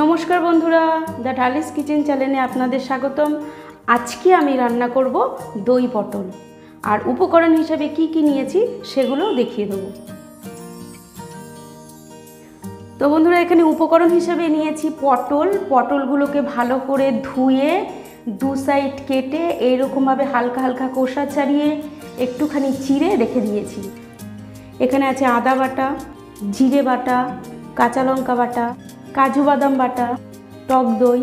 নমস্কার বন্ধুরা, the Dalis kitchen চ্যানেলে আপনাদের স্বাগতম। আজকে আমি রান্না করব দই পটল। আর উপকরণ হিসাবে কি কি নিয়েছি সেগুলো দেখিয়ে দেবো। তো বন্ধুরা, এখানে উপকরণ হিসাবে নিয়েছি পটল। পটলগুলোকে ভালো করে ধুয়ে দু সাইড কেটে এইরকমভাবে হালকা হালকা কোষা ছাড়িয়ে একটুখানি চিড়ে রেখে দিয়েছি। এখানে আছে আদা বাটা, জিরে বাটা, কাঁচা লঙ্কা বাটা কাজু বাদাম বাটা, টক দই,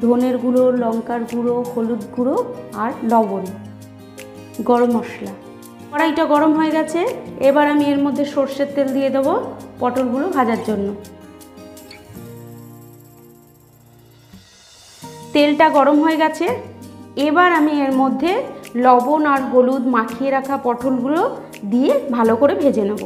ধনের গুঁড়ো, লঙ্কার গুঁড়ো, হলুদ গুঁড়ো আর লবণ। গরম মশলা। কড়াইটা গরম হয়ে গেছে। এবার আমি এর মধ্যে সর্ষের তেল দিয়ে দেবো পটলগুলো ভাজার জন্য। তেলটা গরম হয়ে গেছে। এবার আমি এর মধ্যে লবণ আর হলুদ মাখিয়ে রাখা পটলগুলো দিয়ে ভালো করে ভেজে নেব।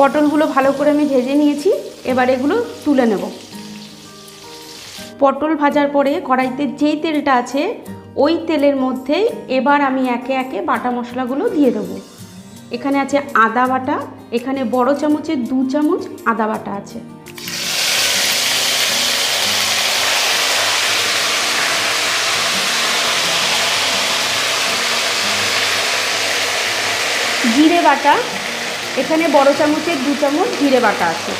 পটলগুলো ভালো করে আমি ভেজে নিয়েছি। এবার এগুলো তুলে নেব। পটল ভাজার পরে কড়াইতে যেই তেলটা আছে, ওই তেলের মধ্যেই এবার আমি একে একে বাটা মশলাগুলো দিয়ে দেবো। এখানে আছে আদা বাটা, এখানে বড় চামচের দু চামচ আদা বাটা আছে। জিরে বাটা এখানে বড় চামচের দু চামচ জিরে বাটা আছে।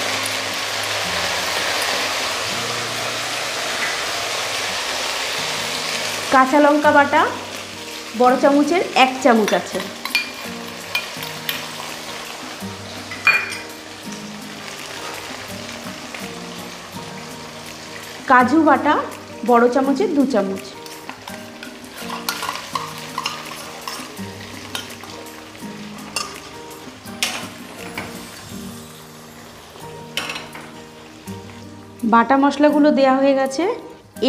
কাঁচা লঙ্কা বাটা, বড় চামচের এক চামচ আছে। কাজু বাটা, বড় চামচের দু চামচ। বাটা মশলাগুলো দেওয়া হয়ে গেছে।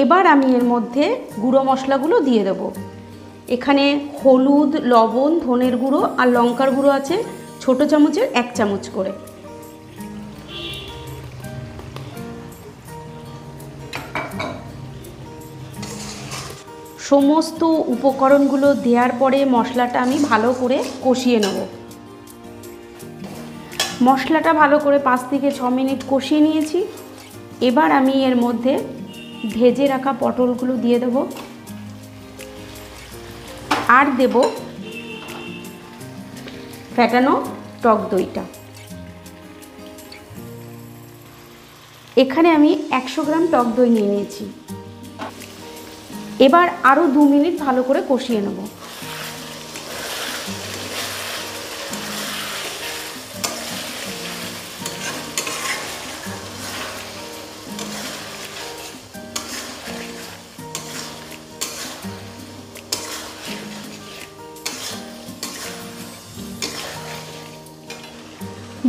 এবার আমি এর মধ্যে গুঁড়ো মশলাগুলো দিয়ে দেবো। এখানে হলুদ, লবণ, ধনের গুঁড়ো আর লঙ্কার গুঁড়ো আছে, ছোট চামচের এক চামচ করে। সমস্ত উপকরণগুলো দেওয়ার পরে মশলাটা আমি ভালো করে কষিয়ে নেব। মশলাটা ভালো করে পাঁচ থেকে ছ মিনিট কষিয়ে নিয়েছি। এবার আমি এর মধ্যে ভেজে রাখা পটলগুলো দিয়ে দেব। আর দেব ফ্যাটানো টক দইটা। এখানে আমি একশো গ্রাম টক দই নিয়ে নিয়েছি। এবার আরও দু মিনিট ভালো করে কষিয়ে নেব।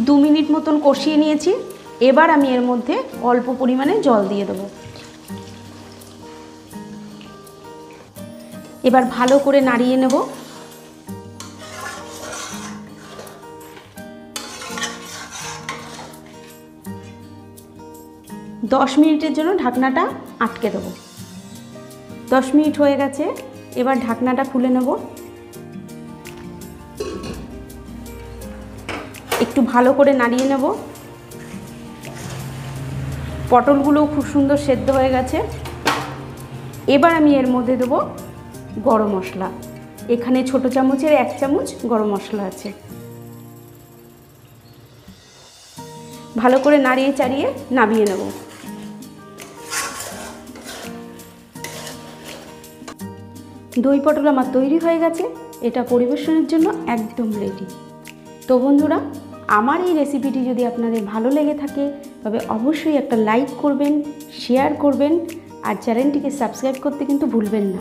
দু মিনিট মতন কষিয়ে নিয়েছি। এবার আমি এর মধ্যে অল্প পরিমাণে জল দিয়ে দেবো। এবার ভালো করে নাড়িয়ে নেব। দশ মিনিটের জন্য ঢাকনাটা আটকে দেবো। দশ মিনিট হয়ে গেছে। এবার ঢাকনাটা খুলে নেব। একটু ভালো করে নাড়িয়ে নেব। পটলগুলোও খুব সুন্দর সেদ্ধ হয়ে গেছে। এবার আমি এর মধ্যে দেবো গরম মশলা। এখানে ছোট চামচের এক চামচ গরম মশলা আছে। ভালো করে নাড়িয়ে চাড়িয়ে নামিয়ে নেব। দই পটল আমার তৈরি হয়ে গেছে। এটা পরিবেশনের জন্য একদম রেডি তো বন্ধুরা আমার এই রেসিপিটি যদি আপনাদের ভালো লেগে থাকে, তবে অবশ্যই একটা লাইক করবেন শেয়ার করবেন, আর চ্যানেলটিকে সাবস্ক্রাইব করতে কিন্তু ভুলবেন না।